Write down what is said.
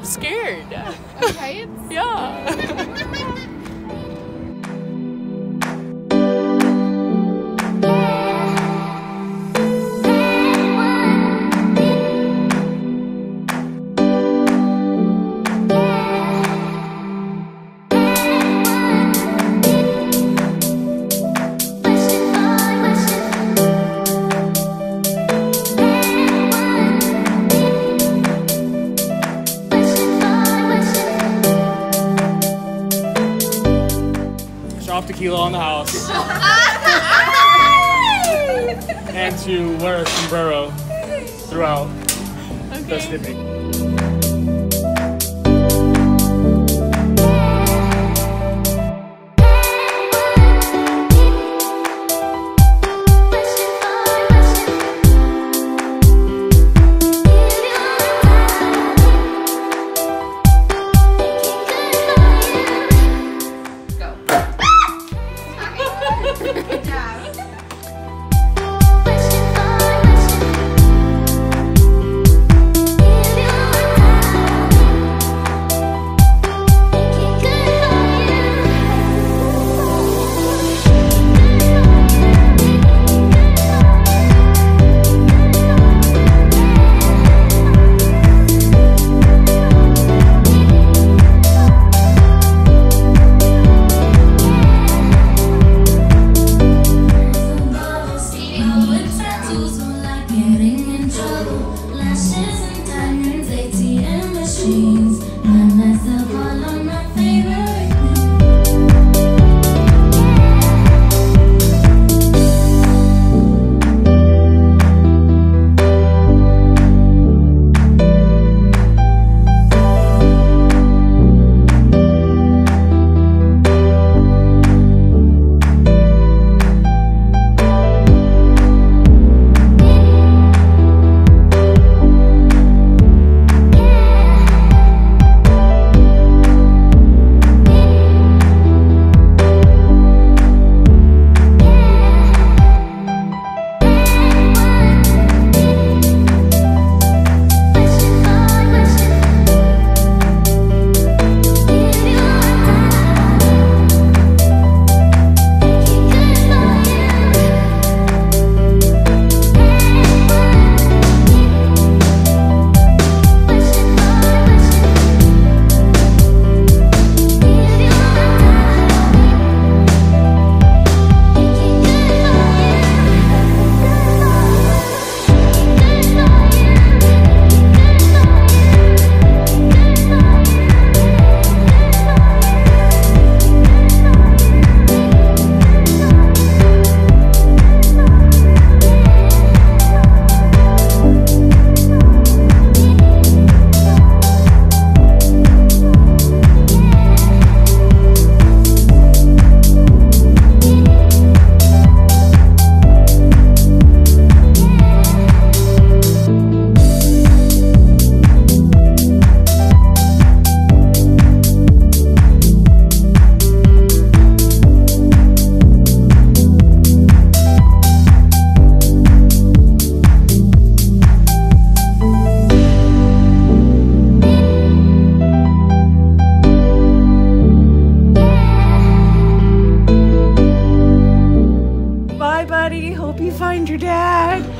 I'm scared. Okay, yeah. On the house. and to wear a sombrero throughout the snipping. your dad.